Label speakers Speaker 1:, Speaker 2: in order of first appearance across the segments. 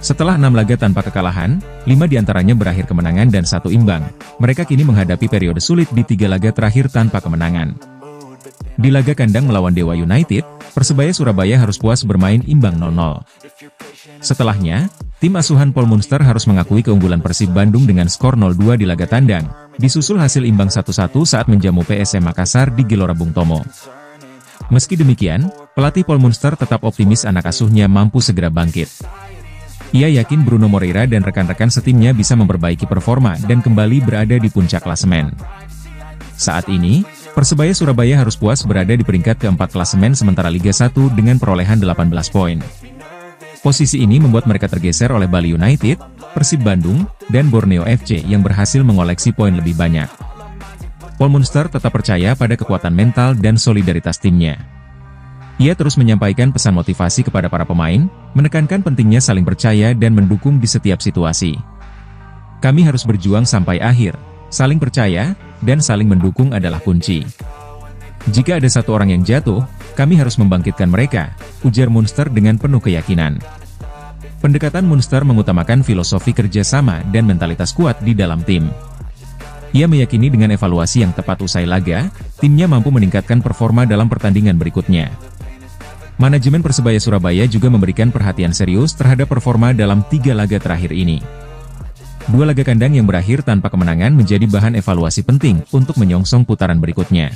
Speaker 1: Setelah enam laga tanpa kekalahan, lima di antaranya berakhir kemenangan dan satu imbang. Mereka kini menghadapi periode sulit di tiga laga terakhir tanpa kemenangan. Di laga kandang melawan Dewa United, Persebaya Surabaya harus puas bermain imbang 0-0. Setelahnya, tim asuhan Paul Munster harus mengakui keunggulan Persib Bandung dengan skor 0-2 di laga tandang, disusul hasil imbang 1-1 saat menjamu PSM Makassar di Gelora Bung Tomo. Meski demikian, pelatih Paul Munster tetap optimis anak asuhnya mampu segera bangkit. Ia yakin Bruno Moreira dan rekan-rekan setimnya bisa memperbaiki performa dan kembali berada di puncak klasemen. Saat ini, Persebaya Surabaya harus puas berada di peringkat keempat klasemen sementara Liga 1 dengan perolehan 18 poin. Posisi ini membuat mereka tergeser oleh Bali United, Persib Bandung, dan Borneo FC yang berhasil mengoleksi poin lebih banyak. Paul Munster tetap percaya pada kekuatan mental dan solidaritas timnya. Ia terus menyampaikan pesan motivasi kepada para pemain, menekankan pentingnya saling percaya dan mendukung di setiap situasi. Kami harus berjuang sampai akhir, saling percaya, dan saling mendukung adalah kunci. Jika ada satu orang yang jatuh, kami harus membangkitkan mereka, ujar Munster dengan penuh keyakinan. Pendekatan Munster mengutamakan filosofi kerjasama dan mentalitas kuat di dalam tim. Ia meyakini dengan evaluasi yang tepat usai laga, timnya mampu meningkatkan performa dalam pertandingan berikutnya. Manajemen Persebaya Surabaya juga memberikan perhatian serius terhadap performa dalam tiga laga terakhir ini. Dua laga kandang yang berakhir tanpa kemenangan menjadi bahan evaluasi penting untuk menyongsong putaran berikutnya.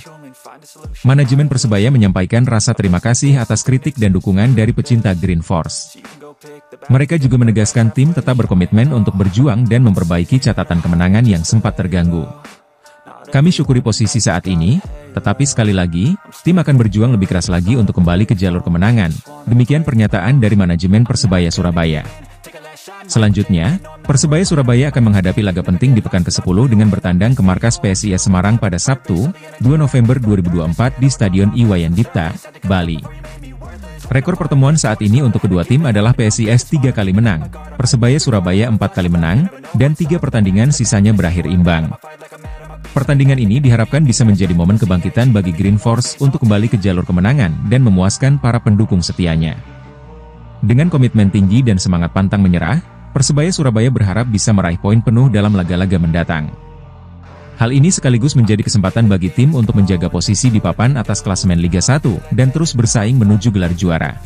Speaker 1: Manajemen Persebaya menyampaikan rasa terima kasih atas kritik dan dukungan dari pecinta Green Force. Mereka juga menegaskan tim tetap berkomitmen untuk berjuang dan memperbaiki catatan kemenangan yang sempat terganggu. Kami syukuri posisi saat ini, tetapi sekali lagi, tim akan berjuang lebih keras lagi untuk kembali ke jalur kemenangan. Demikian pernyataan dari manajemen Persebaya Surabaya. Selanjutnya, Persebaya Surabaya akan menghadapi laga penting di pekan ke-10 dengan bertandang ke markas PSIS Semarang pada Sabtu, 2 November 2024 di Stadion Iwayan Dipta, Bali. Rekor pertemuan saat ini untuk kedua tim adalah PSIS 3 kali menang, Persebaya Surabaya 4 kali menang, dan tiga pertandingan sisanya berakhir imbang. Pertandingan ini diharapkan bisa menjadi momen kebangkitan bagi Green Force untuk kembali ke jalur kemenangan dan memuaskan para pendukung setianya. Dengan komitmen tinggi dan semangat pantang menyerah, Persebaya Surabaya berharap bisa meraih poin penuh dalam laga-laga mendatang. Hal ini sekaligus menjadi kesempatan bagi tim untuk menjaga posisi di papan atas klasemen Liga 1 dan terus bersaing menuju gelar juara.